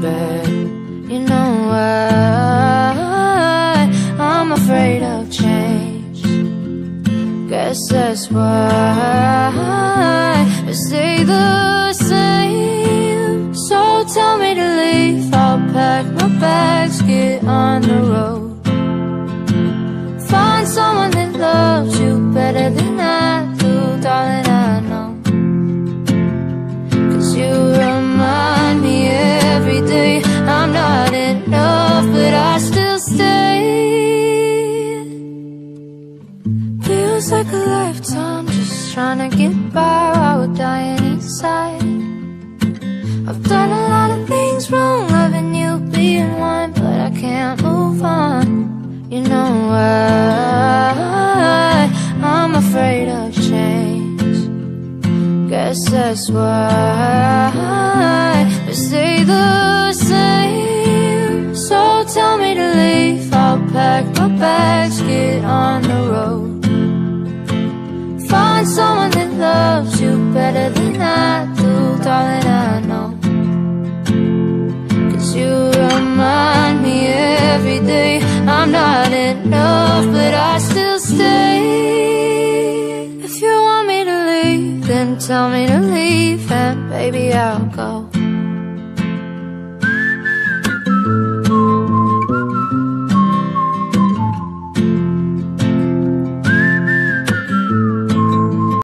You know why? I'm afraid of change. Guess that's why. I stay the same. So tell me to leave. I'll pack my bags, get on the enough, but I still stay. Feels like a lifetime just trying to get by while we're dying inside. I've done a lot of things wrong, loving you, being one, but I can't move on. You know why? I'm afraid of change. Guess that's why tell me to leave. I'll pack my bags, get on the road. Find someone that loves you better than I do Darling, I know. Cause you remind me every day I'm not enough, but I still stay. If you want me to leave, then tell me to leave And baby, I'll go